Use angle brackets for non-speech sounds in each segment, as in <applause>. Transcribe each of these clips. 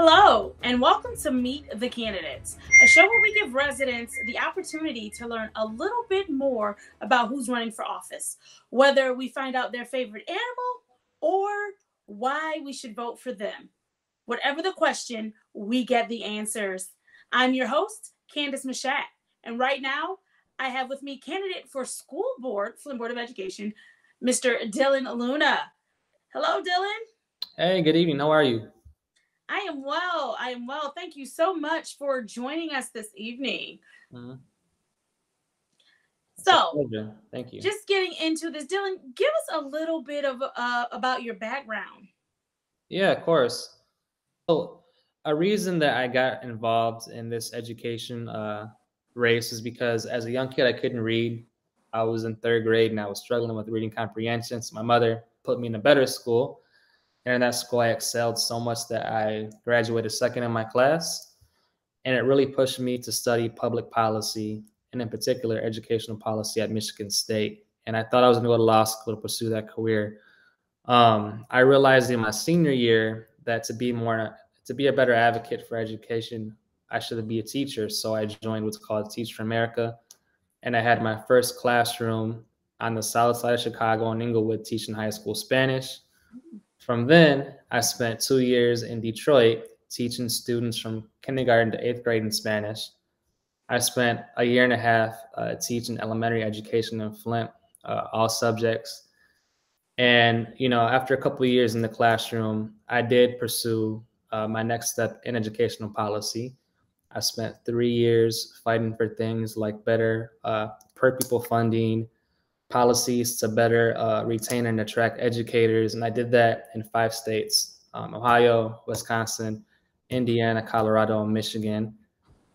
Hello, and welcome to Meet the Candidates, a show where we give residents the opportunity to learn a little bit more about who's running for office, whether we find out their favorite animal or why we should vote for them. Whatever the question, we get the answers. I'm your host, Candace Machat, and right now I have with me candidate for school board, Flint Board of Education, Mr. Dylan Liuna. Hello, Dylan. Hey, good evening. How are you? I am well. I am well. Thank you so much for joining us this evening. Mm-hmm. So, thank you. Just getting into this, Dylan, give us a little bit of uh, about your background. Yeah, of course. So, a reason that I got involved in this education uh, race is because as a young kid, I couldn't read. I was in third grade and I was struggling with reading comprehension. So my mother put me in a better school and in that school, I excelled so much that I graduated second in my class. And it really pushed me to study public policy, and in particular, educational policy at Michigan State. And I thought I was going to go to law school to pursue that career. Um, I realized in my senior year that to be more, to be a better advocate for education, I should be a teacher. So I joined what's called Teach for America. And I had my first classroom on the south side of Chicago in Englewood teaching high school Spanish. From then, I spent two years in Detroit teaching students from kindergarten to eighth grade in Spanish. I spent a year and a half uh, teaching elementary education in Flint, uh, all subjects. And you know, after a couple of years in the classroom, I did pursue uh, my next step in educational policy. I spent three years fighting for things like better uh, per pupil funding, policies to better uh, retain and attract educators. And I did that in five states um, Ohio, Wisconsin, Indiana, Colorado, and Michigan.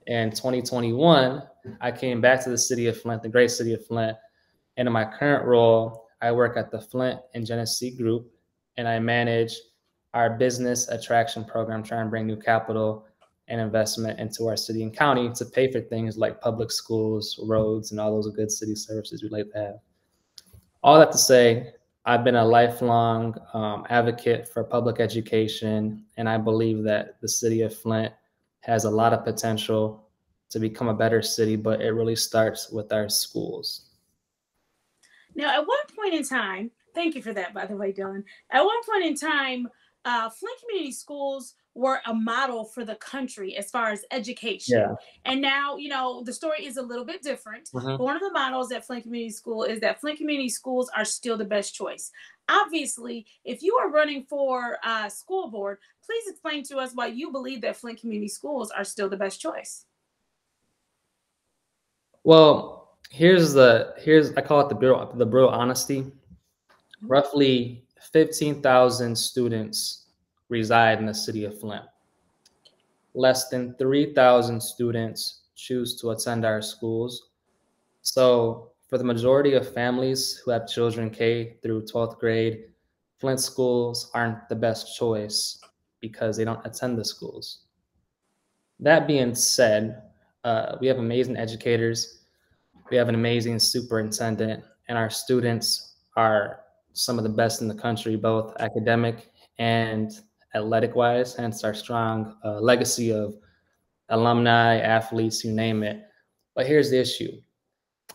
In 2021, I came back to the city of Flint, the great city of Flint. And in my current role, I work at the Flint and Genesee Group, and I manage our business attraction program, trying to bring new capital and investment into our city and county to pay for things like public schools, roads, and all those good city services we like to have all that to say, I've been a lifelong um, advocate for public education, and I believe that the city of Flint has a lot of potential to become a better city, but it really starts with our schools. Now, at one point in time, thank you for that, by the way, Dylan. At one point in time, uh, Flint Community Schools were a model for the country as far as education. Yeah. And now, you know, the story is a little bit different. Mm-hmm. one of the models at Flint Community School is that Flint Community Schools are still the best choice. Obviously, if you are running for uh, school board, please explain to us why you believe that Flint Community Schools are still the best choice. Well, here's the here's I call it the bureau the bureau honesty. Mm-hmm. Roughly 15,000 students reside in the city of Flint. Less than 3,000 students choose to attend our schools. So, for the majority of families who have children K through 12th grade, Flint schools aren't the best choice because they don't attend the schools. That being said, uh, we have amazing educators, we have an amazing superintendent, and our students are some of the best in the country, both academic and athletic wise, hence our strong uh, legacy of alumni, athletes, you name it. But here's the issue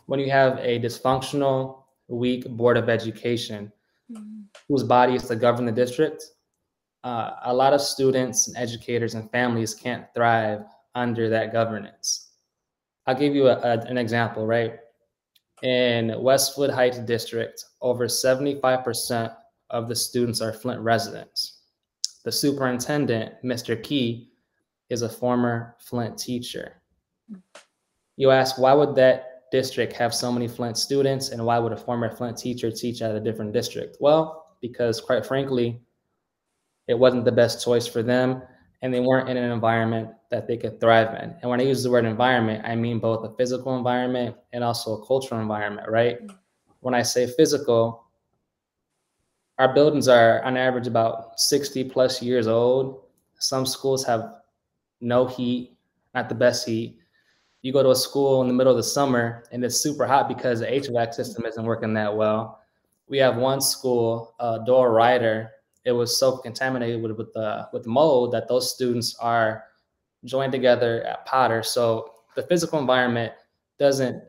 when you have a dysfunctional, weak board of education mm-hmm. whose body is to govern the district, uh, a lot of students and educators and families can't thrive under that governance. I'll give you a, a, an example, right? In Westwood Heights District, over 75% of the students are Flint residents. The superintendent, Mr. Key, is a former Flint teacher. You ask, why would that district have so many Flint students and why would a former Flint teacher teach at a different district? Well, because quite frankly, it wasn't the best choice for them and they weren't in an environment that they could thrive in. And when I use the word environment, I mean both a physical environment and also a cultural environment, right? When I say physical, our buildings are on average about 60 plus years old. Some schools have no heat, not the best heat. You go to a school in the middle of the summer and it's super hot because the HVAC system isn't working that well. We have one school, uh, Doyle Ryder, it was so contaminated with, with the with mold that those students are joined together at Potter. So the physical environment doesn't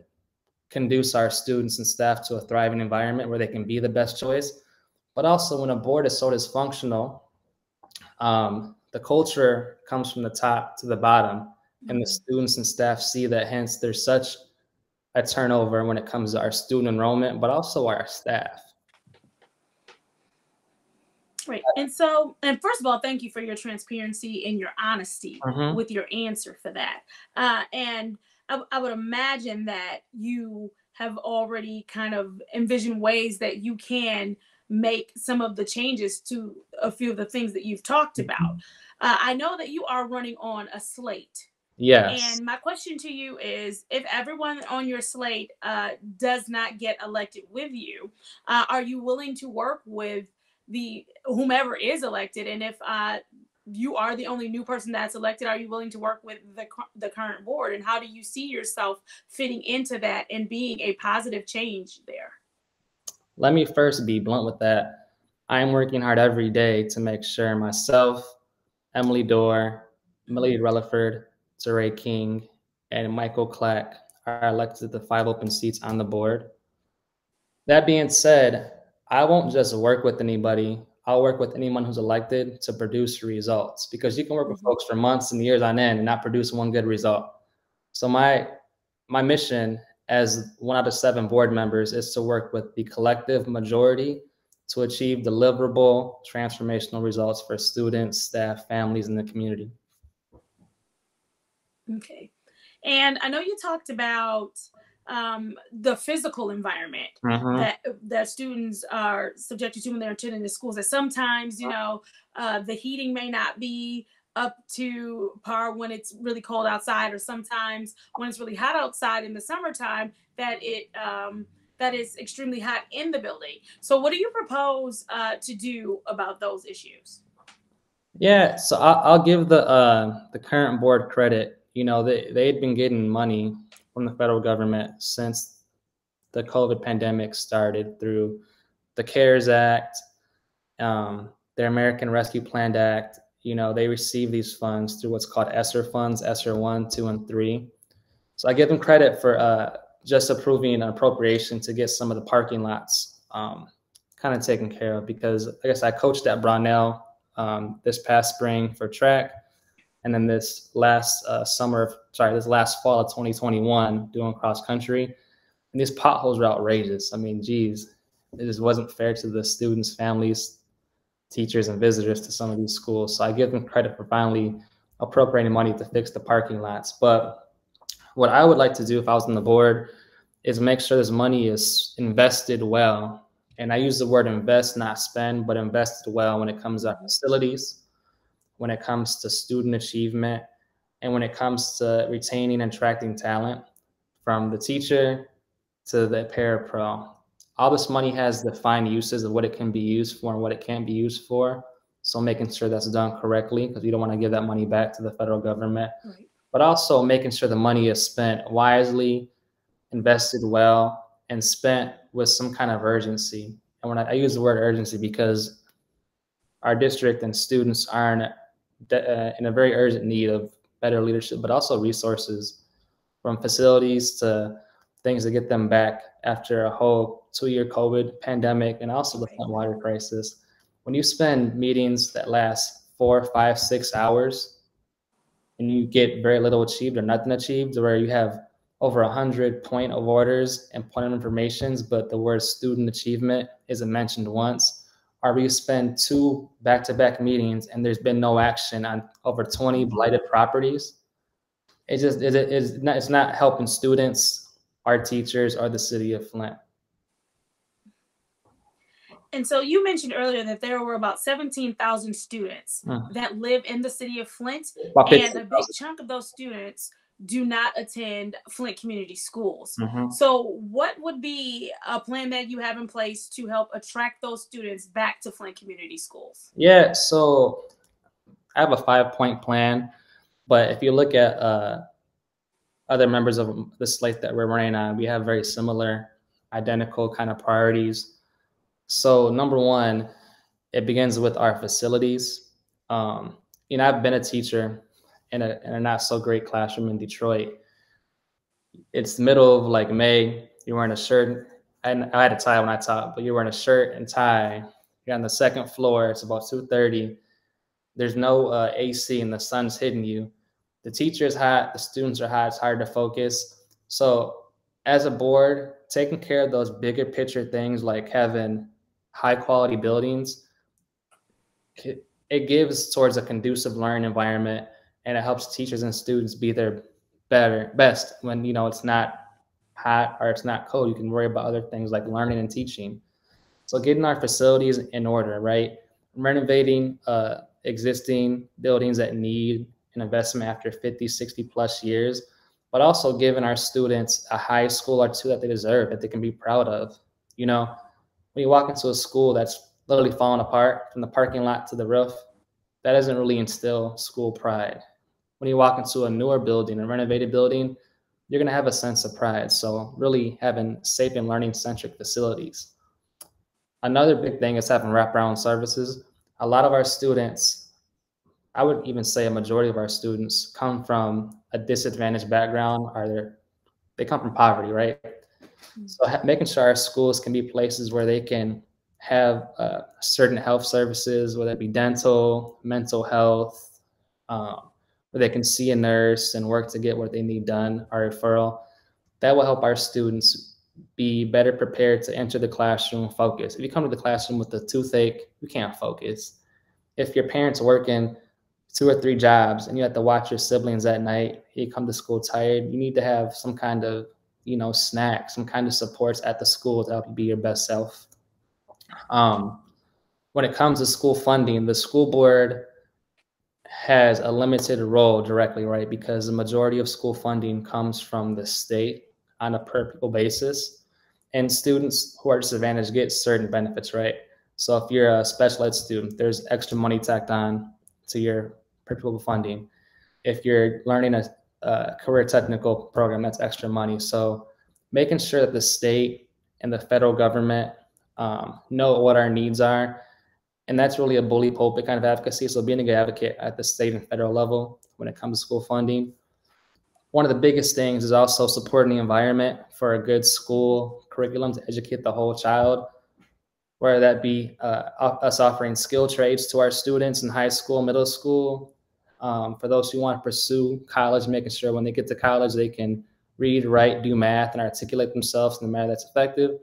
conduce our students and staff to a thriving environment where they can be the best choice. But also, when a board is so dysfunctional, um, the culture comes from the top to the bottom, and the students and staff see that. Hence, there's such a turnover when it comes to our student enrollment, but also our staff. Right. And so, and first of all, thank you for your transparency and your honesty mm-hmm. with your answer for that. Uh, and I, I would imagine that you have already kind of envisioned ways that you can make some of the changes to a few of the things that you've talked mm-hmm. about. Uh, I know that you are running on a slate. Yes. And my question to you is if everyone on your slate uh, does not get elected with you, uh, are you willing to work with the whomever is elected? And if uh, you are the only new person that's elected are you willing to work with the, the current board? And how do you see yourself fitting into that and being a positive change there? Let me first be blunt with that. I'm working hard every day to make sure myself emily Doerr millie Relerford Terae king and michael clack are elected to the five open seats on the board. That being said i won't just work with anybody I'll work with anyone who's elected to produce results because you can work with mm-hmm. folks for months and years on end and not produce one good result. So my my mission as one out of seven board members is to work with the collective majority to achieve deliverable transformational results for students, staff, families, and the community. Okay. And I know you talked about um, the physical environment mm-hmm. that that students are subjected to when they're attending the schools. That sometimes, you know, uh, the heating may not be up to par when it's really cold outside, or sometimes when it's really hot outside in the summertime, that it um, that is extremely hot in the building. So, what do you propose uh, to do about those issues? Yeah, so I'll, I'll give the uh, the current board credit. You know, they they'd been getting money from the federal government since the COVID pandemic started through the CARES Act, um, American Rescue Plan Act. You know, they receive these funds through what's called ESSER funds, ESSER 1, 2, and 3. So I give them credit for uh, just approving an appropriation to get some of the parking lots um, kind of taken care of because, I guess, I coached at Brownell um, this past spring for track and then this last uh, summer, sorry, this last fall of 2021, doing cross country, and these potholes were outrageous. I mean, geez, it just wasn't fair to the students, families, teachers, and visitors to some of these schools. So I give them credit for finally appropriating money to fix the parking lots. But what I would like to do if I was on the board is make sure this money is invested well. And I use the word invest, not spend, but invested well when it comes to facilities, when it comes to student achievement and when it comes to retaining and attracting talent from the teacher to the parapro. All this money has defined uses of what it can be used for and what it can't be used for. So making sure that's done correctly because we don't want to give that money back to the federal government. Right. But also making sure the money is spent wisely, invested well, and spent with some kind of urgency. And when I, I use the word urgency because our district and students aren't uh, in a very urgent need of better leadership, but also resources from facilities to things to get them back after a whole two-year COVID pandemic and also the Flint water crisis. When you spend meetings that last four, five, six hours, and you get very little achieved or nothing achieved, where you have over a hundred point of orders and point of informations, but the word student achievement isn't mentioned once or we spend two back-to-back meetings and there's been no action on over 20 blighted properties it just it, it's not it's not helping students our teachers or the city of flint and so you mentioned earlier that there were about 17,000 students mm. that live in the city of Flint. and a big chunk of those students do not attend Flint Community Schools. Mm-hmm. So, what would be a plan that you have in place to help attract those students back to Flint Community Schools? Yeah, so I have a five point plan, but if you look at uh, other members of the slate that we're running on, we have very similar, identical kind of priorities. So, number one, it begins with our facilities. Um, you know, I've been a teacher in a, in a not so great classroom in Detroit. It's the middle of like May. You're wearing a shirt. And I had a tie when I taught, but you're wearing a shirt and tie. You're on the second floor. It's about 2:30. There's no uh, AC and the sun's hitting you. The teacher is hot. The students are hot. It's hard to focus. So, as a board, taking care of those bigger picture things like having high quality buildings, it gives towards a conducive learning environment and it helps teachers and students be their better best when you know it's not hot or it's not cold. You can worry about other things like learning and teaching. So getting our facilities in order right? Renovating uh, existing buildings that need an investment after 50 60 plus years but also giving our students a high school or two that they deserve that they can be proud of you know? When you walk into a school that's literally falling apart from the parking lot to the roof that doesn't really instill school pride when you walk into a newer building, a renovated building, you're going to have a sense of pride. So, really having safe and learning centric facilities. Another big thing is having wraparound services. A lot of our students, I would even say a majority of our students, come from a disadvantaged background or they come from poverty, right? Mm-hmm. So, making sure our schools can be places where they can have uh, certain health services, whether it be dental, mental health, um, where they can see a nurse and work to get what they need done, our referral. That will help our students be better prepared to enter the classroom focus. If you come to the classroom with a toothache, you can't focus. If your parents working two or three jobs and you have to watch your siblings at night, you come to school tired, you need to have some kind of, you know, snack, some kind of supports at the school to help you be your best self. Um, when it comes to school funding, the school board has a limited role directly, right? Because the majority of school funding comes from the state on a per pupil basis. And students who are disadvantaged get certain benefits, right? So if you're a special ed student, there's extra money tacked on to your per pupil funding. If you're learning a, a career technical program, that's extra money. So making sure that the state and the federal government um, know what our needs are and that's really a bully pulpit kind of advocacy. So being a good advocate at the state and federal level when it comes to school funding. One of the biggest things is also supporting the environment for a good school curriculum to educate the whole child, whether that be uh, us offering skill trades to our students in high school, middle school, um, for those who want to pursue college, making sure when they get to college they can read, write, do math, and articulate themselves in a manner that's effective.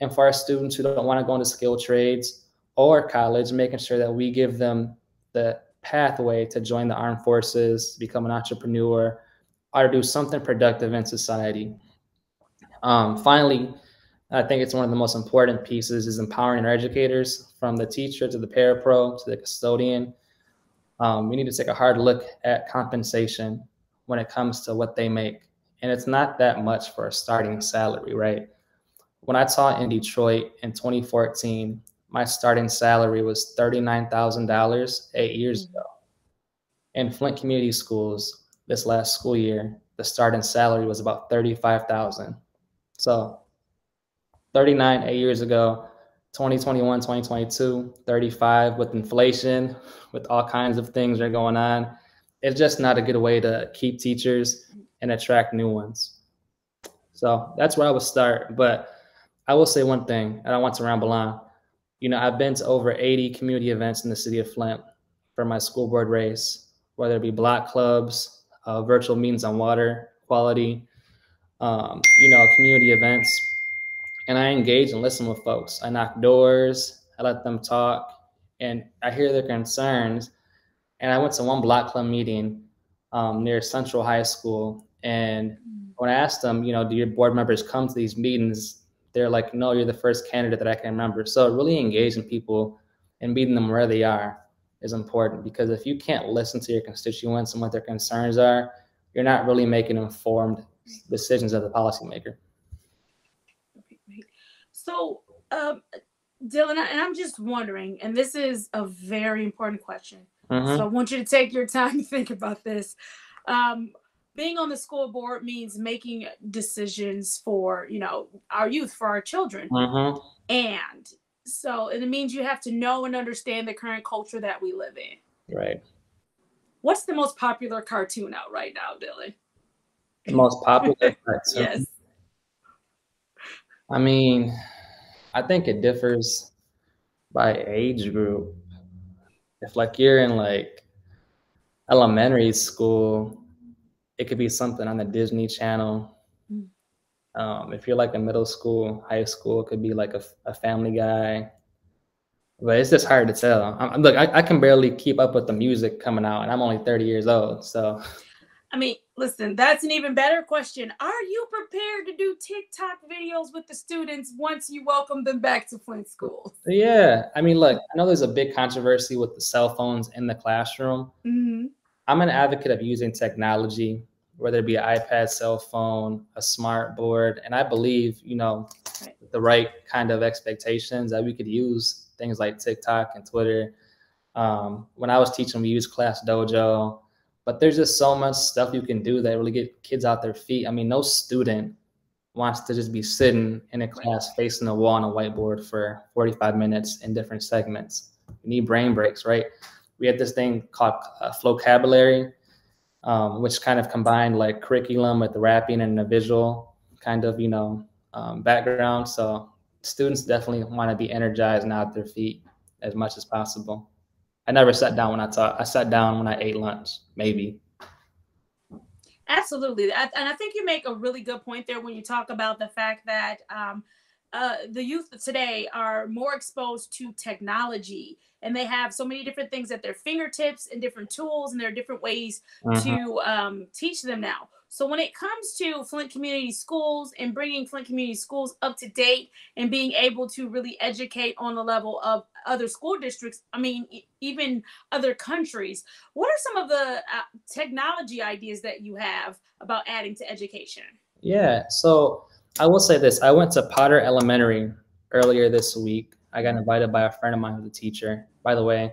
And for our students who don't want to go into skill trades, or college, making sure that we give them the pathway to join the armed forces, become an entrepreneur, or do something productive in society. Um, finally, I think it's one of the most important pieces is empowering our educators from the teacher to the parapro to the custodian. Um, we need to take a hard look at compensation when it comes to what they make. And it's not that much for a starting salary, right? When I taught in Detroit in 2014, my starting salary was $39,000 eight years mm-hmm. ago. In Flint Community Schools, this last school year, the starting salary was about 35,000. So 39 eight years ago, 2021, 2022, 35 with inflation, <laughs> with all kinds of things that are going on. It's just not a good way to keep teachers and attract new ones. So that's where I would start. But I will say one thing, and I want to ramble on you know, I've been to over 80 community events in the city of Flint for my school board race, whether it be block clubs, uh, virtual meetings on water quality, um, you know, community events. And I engage and listen with folks. I knock doors, I let them talk, and I hear their concerns. And I went to one block club meeting um, near Central High School. And when I asked them, you know, do your board members come to these meetings? They're like, no, you're the first candidate that I can remember. So really engaging people and meeting them where they are is important because if you can't listen to your constituents and what their concerns are, you're not really making informed decisions as a policymaker. So, um, Dylan, and I'm just wondering, and this is a very important question. Mm-hmm. So I want you to take your time to think about this. Um, being on the school board means making decisions for you know our youth for our children mm-hmm. and So and it means you have to know and understand the current culture that we live in. Right. What's the most popular cartoon out right now, Dylan? The most popular <laughs> cartoon. yes. I mean, I think it differs by age group. If like you're in like elementary school, it could be something on the Disney Channel. Mm. Um, if you're like in middle school, high school, it could be like a, a Family Guy. But it's just hard to tell. I'm, look, I, I can barely keep up with the music coming out, and I'm only 30 years old. So I mean, listen, that's an even better question. Are you prepared to do TikTok videos with the students once you welcome them back to Flint School? Yeah. I mean, look, I know there's a big controversy with the cell phones in the classroom. Mm-hmm. I'm an advocate of using technology, whether it be an iPad, cell phone, a smart board. And I believe, you know, right. the right kind of expectations that we could use things like TikTok and Twitter. Um, when I was teaching, we used Class Dojo but there's just so much stuff you can do that really get kids out their feet. I mean, no student wants to just be sitting in a class facing a wall on a whiteboard for 45 minutes in different segments. We need brain breaks, right? We had this thing called uh, Flocabulary, um, which kind of combined like curriculum with the rapping and the visual kind of, you know, um, background. So students definitely want to be energized and out their feet as much as possible. I never sat down when I taught. I sat down when I ate lunch, maybe. Absolutely, and I think you make a really good point there when you talk about the fact that um, uh, the youth today are more exposed to technology and they have so many different things at their fingertips and different tools and there are different ways uh-huh. to um, teach them now so when it comes to Flint Community Schools and bringing Flint Community Schools up to date and being able to really educate on the level of other school districts, I mean, even other countries, what are some of the uh, technology ideas that you have about adding to education? Yeah, so I will say this. I went to Potter Elementary earlier this week. I got invited by a friend of mine who's a teacher. By the way,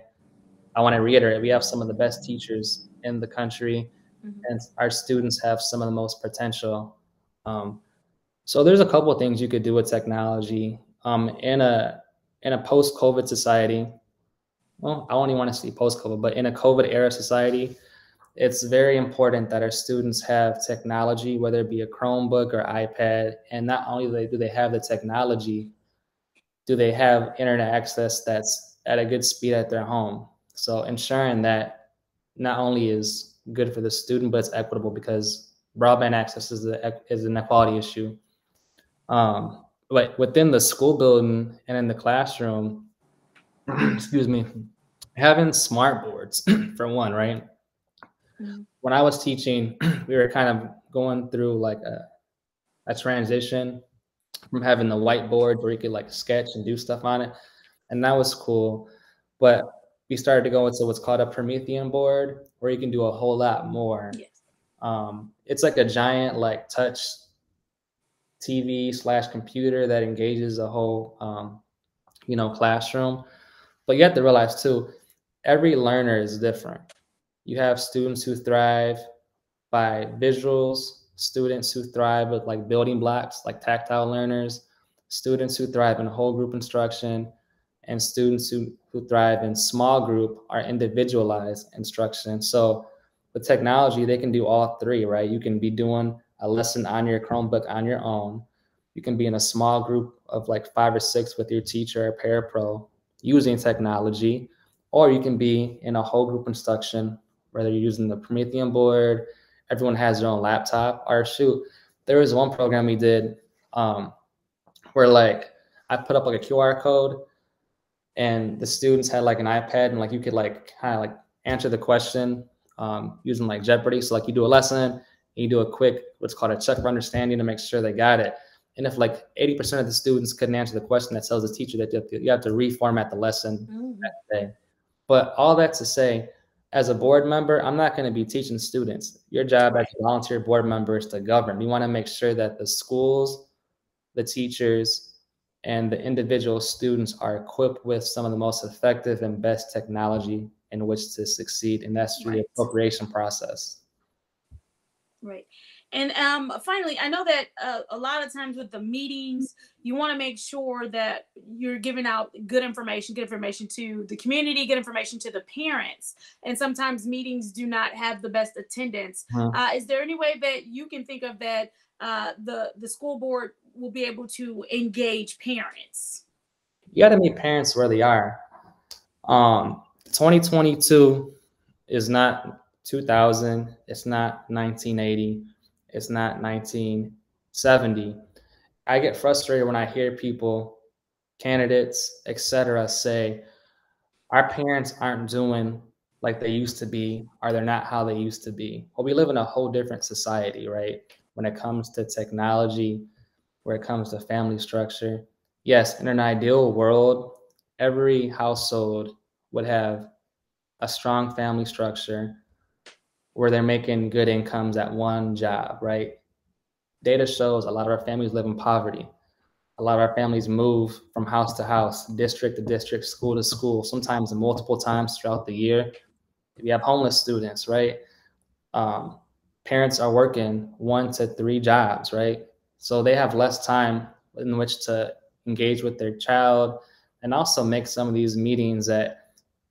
I want to reiterate, we have some of the best teachers in the country mm-hmm. and our students have some of the most potential. Um, so there's a couple of things you could do with technology um, in a in a post-COVID society. Well, I don't even want to see post-COVID, but in a COVID era society, it's very important that our students have technology, whether it be a Chromebook or iPad. And not only do they have the technology, do they have internet access that's at a good speed at their home? So ensuring that not only is good for the student, but it's equitable because broadband access is, a, is an equality issue. Um, but within the school building and in the classroom, <clears throat> excuse me, having smart boards <clears throat> for one, right? Mm-hmm. When I was teaching, <clears throat> we were kind of going through like a, a transition from having the whiteboard where you could like sketch and do stuff on it. And that was cool. But we started to go into what's called a Promethean board, where you can do a whole lot more. Yes. Um, it's like a giant like touch TV slash computer that engages a whole um, you know classroom. But you have to realize too, every learner is different. You have students who thrive by visuals, students who thrive with like building blocks, like tactile learners, students who thrive in whole group instruction, and students who, who thrive in small group are individualized instruction. So with technology, they can do all three, right? You can be doing a lesson on your Chromebook on your own. You can be in a small group of like five or six with your teacher or parapro using technology, or you can be in a whole group instruction, whether you're using the Promethean board, everyone has their own laptop, or shoot, there was one program we did um, where like I put up like a QR code and the students had like an iPad and like you could like kind of like answer the question um, using like Jeopardy. So like you do a lesson, you do a quick what's called a check for understanding to make sure they got it. And if like 80% of the students couldn't answer the question, that tells the teacher that you have to, you have to reformat the lesson mm-hmm. that day. But all that to say, as a board member, I'm not going to be teaching students. Your job as a volunteer board member is to govern. We want to make sure that the schools, the teachers, and the individual students are equipped with some of the most effective and best technology in which to succeed and that's through right. the appropriation process right And um, finally, I know that uh, a lot of times with the meetings, you want to make sure that you're giving out good information, good information to the community, good information to the parents. And sometimes meetings do not have the best attendance. Uh-huh. Uh, is there any way that you can think of that uh, the the school board will be able to engage parents? You got to meet parents where they are. Um, 2022 is not 2000. It's not 1980 it's not 1970. I get frustrated when I hear people, candidates, etc., say our parents aren't doing like they used to be, or they're not how they used to be. Well, we live in a whole different society, right? When it comes to technology, where it comes to family structure. Yes, in an ideal world, every household would have a strong family structure where they're making good incomes at one job, right? Data shows a lot of our families live in poverty. A lot of our families move from house to house, district to district, school to school, sometimes multiple times throughout the year. We have homeless students, right? Um, parents are working one to three jobs, right? So they have less time in which to engage with their child and also make some of these meetings that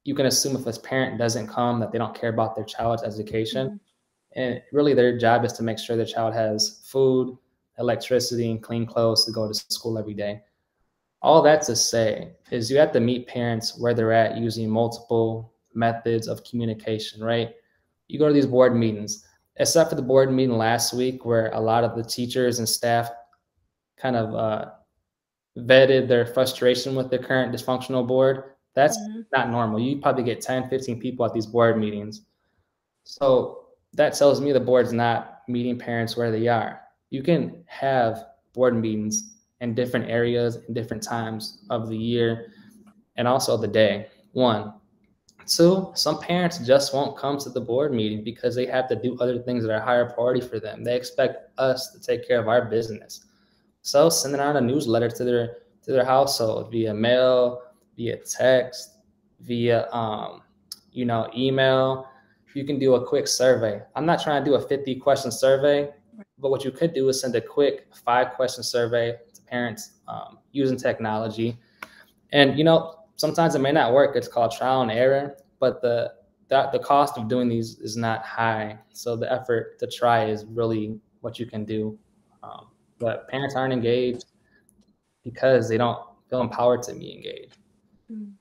you can assume if a parent doesn't come that they don't care about their child's education. Mm-hmm. And really, their job is to make sure the child has food, electricity, and clean clothes to go to school every day. All that to say is you have to meet parents where they're at using multiple methods of communication, right? You go to these board meetings, except for the board meeting last week where a lot of the teachers and staff kind of uh, vetted their frustration with the current dysfunctional board that's mm-hmm. not normal. You probably get 10, 15 people at these board meetings. So that tells me the board's not meeting parents where they are. You can have board meetings in different areas in different times of the year and also the day. One. Two, some parents just won't come to the board meeting because they have to do other things that are higher priority for them. They expect us to take care of our business. So sending out a newsletter to their to their household via mail, via text, via um, you know, email. You can do a quick survey. I'm not trying to do a 50 question survey, but what you could do is send a quick five question survey to parents um, using technology. And you know, sometimes it may not work. It's called trial and error, but the that the cost of doing these is not high. So the effort to try is really what you can do. Um, but parents aren't engaged because they don't feel empowered to be engaged. Mm.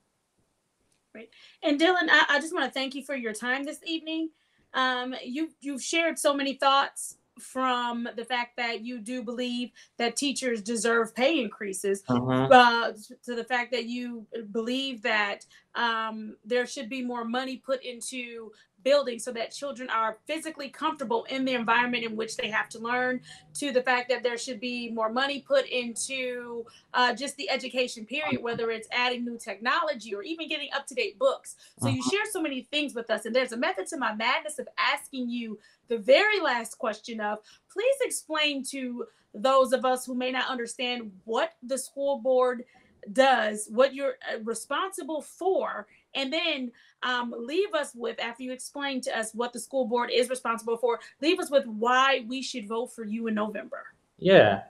Right. And Dylan, I, I just want to thank you for your time this evening. Um, you you've shared so many thoughts from the fact that you do believe that teachers deserve pay increases uh-huh. uh, to the fact that you believe that um, there should be more money put into building so that children are physically comfortable in the environment in which they have to learn to the fact that there should be more money put into uh, just the education period whether it's adding new technology or even getting up to date books so you uh-huh. share so many things with us and there's a method to my madness of asking you the very last question of please explain to those of us who may not understand what the school board does what you're uh, responsible for and then um, leave us with, after you explain to us what the school board is responsible for, leave us with why we should vote for you in November. Yeah.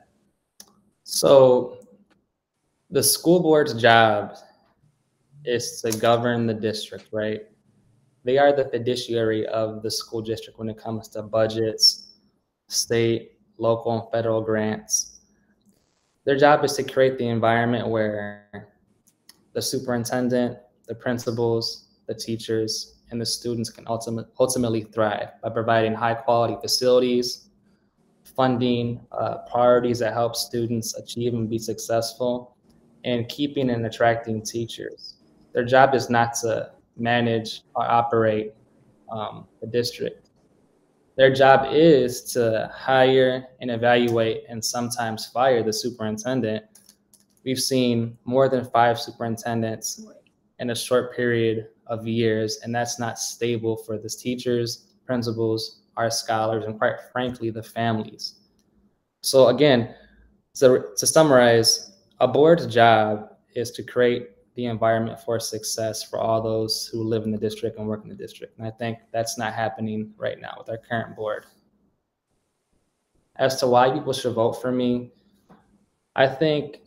So the school board's job is to govern the district, right? They are the fiduciary of the school district when it comes to budgets, state, local, and federal grants. Their job is to create the environment where the superintendent, the principals, the teachers, and the students can ultimate, ultimately thrive by providing high quality facilities, funding, uh, priorities that help students achieve and be successful, and keeping and attracting teachers. Their job is not to manage or operate um, the district. Their job is to hire and evaluate and sometimes fire the superintendent. We've seen more than five superintendents in a short period of years, and that's not stable for the teachers, principals, our scholars, and quite frankly, the families. So again, so to summarize, a board's job is to create the environment for success for all those who live in the district and work in the district. And I think that's not happening right now with our current board. as to why people should vote for me, I think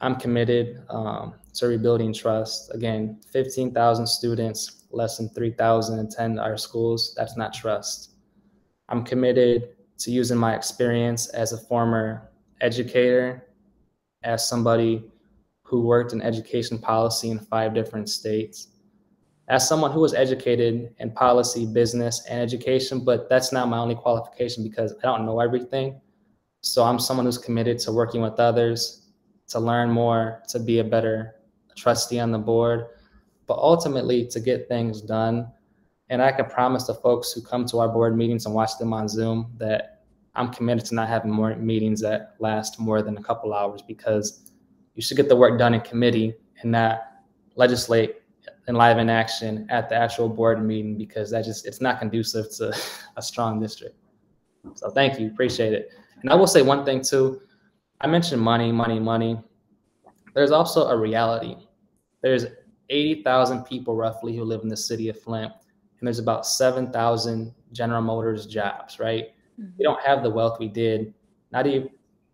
I'm committed um, to rebuilding trust. Again, 15,000 students, less than 3,000 attend our schools. That's not trust. I'm committed to using my experience as a former educator, as somebody who worked in education policy in five different states, as someone who was educated in policy, business, and education, but that's not my only qualification because I don't know everything. So I'm someone who's committed to working with others, to learn more, to be a better trustee on the board, but ultimately to get things done. And I can promise the folks who come to our board meetings and watch them on Zoom that I'm committed to not having more meetings that last more than a couple hours because you should get the work done in committee and not legislate and live in action at the actual board meeting because that just it's not conducive to <laughs> a strong district. So thank you, appreciate it. And I will say one thing too. I mentioned money, money, money. There's also a reality. There's 80,000 people roughly who live in the city of Flint, and there's about 7,000 General Motors jobs, right? Mm-hmm. We don't have the wealth we did, not even,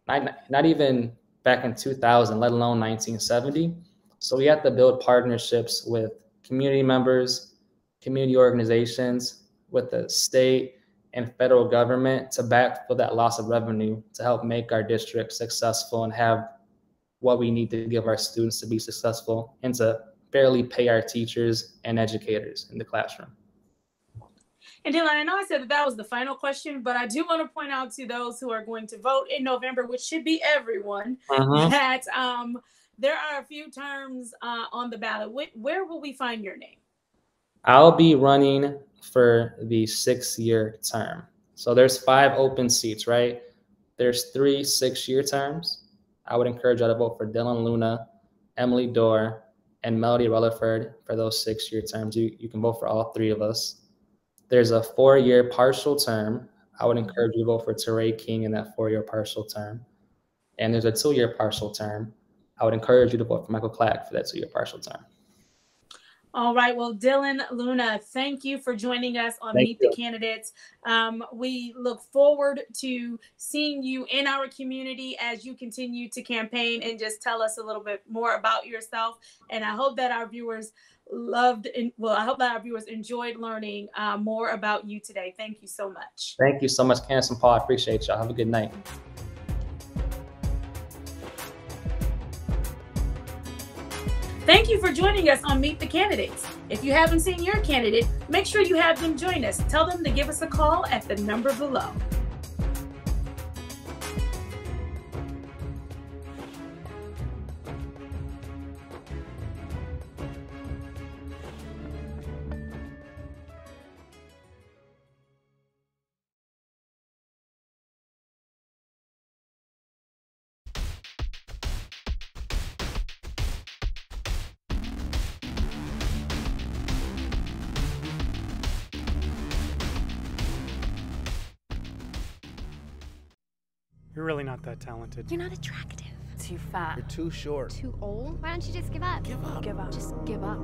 not, not even back in 2000, let alone 1970. So we have to build partnerships with community members, community organizations, with the state and federal government to backfill that loss of revenue to help make our district successful and have what we need to give our students to be successful and to fairly pay our teachers and educators in the classroom. And Dylan, I know I said that that was the final question, but I do want to point out to those who are going to vote in November, which should be everyone, uh-huh. that um, there are a few terms uh, on the ballot. Where will we find your name? I'll be running for the six-year term. So there's five open seats, right? There's three six-year terms. I would encourage you to vote for Dylan Liuna, Emily Doerr, and Melody Relerford for those six-year terms. You, you can vote for all three of us. There's a four-year partial term. I would encourage you to vote for Terae King in that four-year partial term. And there's a two-year partial term. I would encourage you to vote for Michael Clack for that two-year partial term. All right. Well, Dylan Liuna, thank you for joining us on thank Meet you. the Candidates. Um, we look forward to seeing you in our community as you continue to campaign and just tell us a little bit more about yourself. And I hope that our viewers loved and well, I hope that our viewers enjoyed learning uh, more about you today. Thank you so much. Thank you so much, Candace and Paul. I appreciate y'all. Have a good night. Thank you for joining us on Meet the Candidates. If you haven't seen your candidate, make sure you have them join us. Tell them to give us a call at the number below. You're really not that talented. You're not attractive. Too fat. You're too short. Too old. Why don't you just give up? Give up. Give up. Just give up.